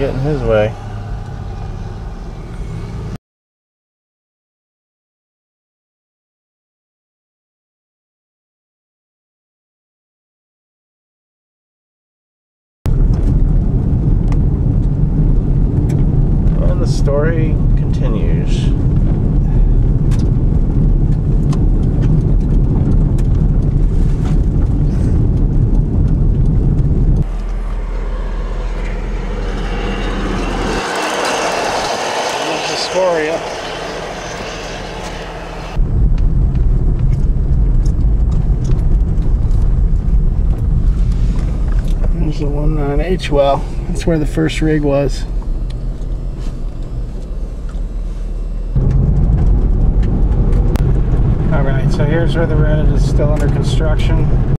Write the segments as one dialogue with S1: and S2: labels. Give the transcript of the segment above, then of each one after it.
S1: get in his way. And the story continues. There's Astoria. The 19H well. That's where the first rig was. All right, so here's where the road is still under construction.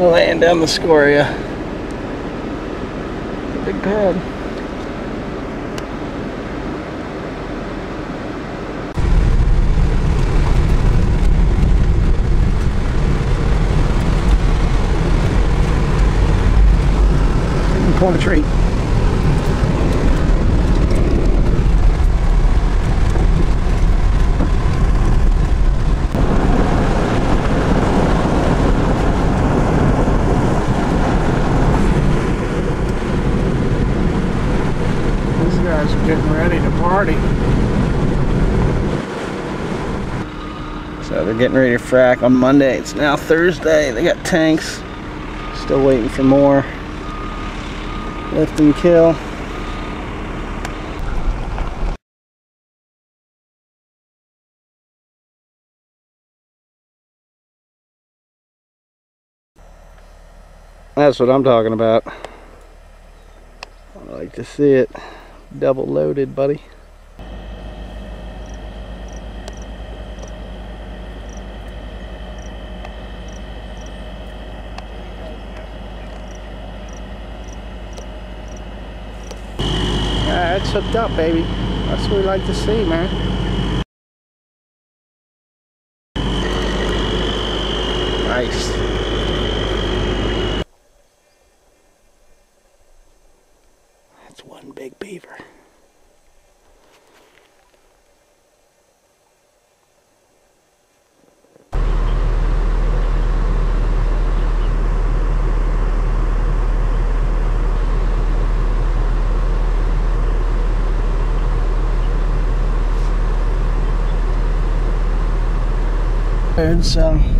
S1: Laying down the scoria. Big pad. The tree. Getting ready to party. So they're getting ready to frack on Monday. It's now Thursday. They got tanks. Still waiting for more. Lift and kill. That's what I'm talking about. I like to see it double loaded, buddy. It's hooked up, baby. That's what we like to see, man. Nice. That's one big beaver. Um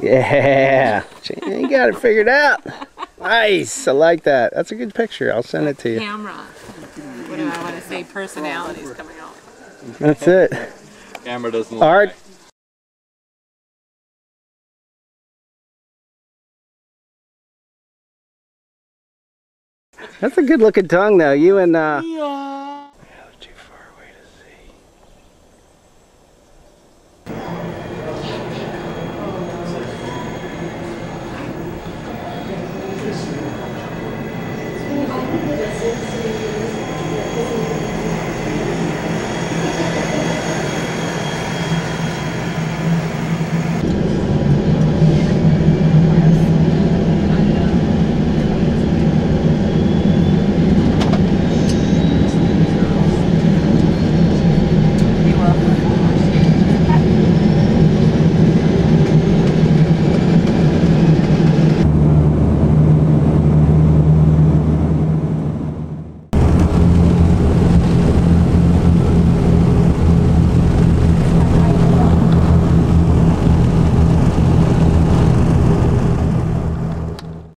S1: Yeah, you got it figured out. Nice, I like that. That's a good picture. I'll send it to you.
S2: Camera. What do I want to say? Personalities coming out.
S1: That's it.
S3: Camera doesn't
S1: All right. That's a good looking tongue though. You and uh